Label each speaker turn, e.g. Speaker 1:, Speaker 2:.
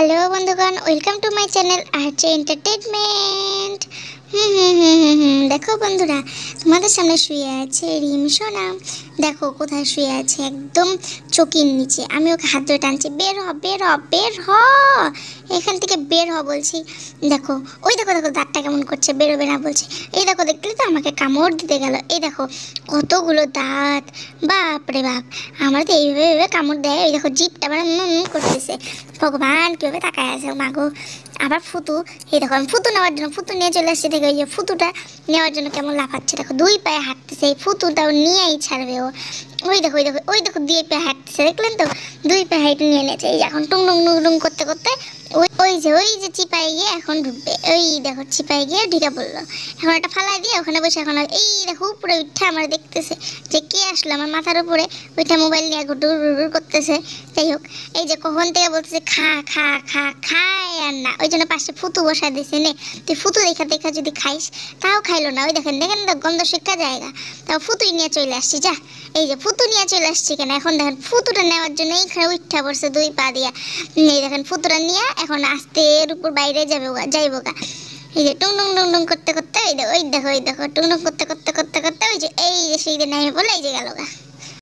Speaker 1: Hello বন্ধুগণ welcome to my channel arch entertainment hmm hmm hmm hmm hmm. দেখো বন্ধুরা, তোমাদের সামনে শুয়ে আছে রিম সোনা। দেখো কোথায় শুয়ে আছে, একদম চকির নিচে। আমি ওকে হাত ধরে টানছি, বের হ বের হ বের হ! এখান থেকে বের হ বলছি। দেখো, ওই দেখো দেখো, দাঁতটা কেমন করছে, বেরোবে না বলছে। এই দেখো, দেখলে তো আমাকে কামড় দিতে গেল। এই দেখো, কতগুলো দাঁত। বাপ রে বাপ, আমার তো এইভাবে কামড় দেয়। এই দেখো জিপটা মানে করতেছে। ভগবান কীভাবে তাকায় আছে মাগো আবার ফুতু, এই দেখো, আমি ফুতু নেওয়ার জন্য ফুতু নিয়ে চলে আসছি, দেখো এই যে ফুতুটা নেওয়ার জন্য কেমন লাফাচ্ছে, দেখো দুই পায়ে হাঁটতেছে, এই ফুতুটাও নিয়েই ছাড়বে ও। ওই দেখো ওই দেখো ওই দেখো দুই পায়ে হাঁটতেছে, দেখলেন তো? দুই পায়ে হাইটে নিয়ে নিয়েছে এই এখন টুং টুং টুং টুং করতে করতে ওই যে ওই যে চিপাই গিয়ে এখন ঢুকবে। ওই দেখো চিপাই গিয়ে ঢুকে পড়ল। এখন একটা ফালাই দিয়ে ওখানে বসে এখন এই দেখো, উপরে উঠে আমার দেখতেছে যে কে আসলো আমার মাথার উপরে। ওইটা মোবাইল নিয়ে করতেছে। যাই হোক, এই যে কখন থেকে বলতেছে, খা খা খা, খায় আর না। ওই জন্য পাশে ফুতু বসায় দিছে, নে, তুই ফুতু দেখা দেখা যদি খাইস, তাও খাইলো না। ওই দেখেন দেখেন তো গন্ধ শিক্ষা জায়গা। তাও ফুতুই নিয়ে চলে আসছি, যা। এই যে ফুতু নিয়ে চলে আসছি কেন? এখন দেখেন, ফুতুটা নেওয়ার জন্য এইখানে উঠা পড়ছে দুই পা দিয়া। এই দেখেন, ফুতুটা নিয়ে এখন আস্তে এর উপর বাইরে যাবে যাইব গা। এই যে টুং টুং টুং টুং করতে করতে ওই দেখো ওই দেখো ওই দেখো, টুং টুং করতে করতে করতে করতে ওই যে, এই যে সেই যে নাই বলে এই যে গেল গা।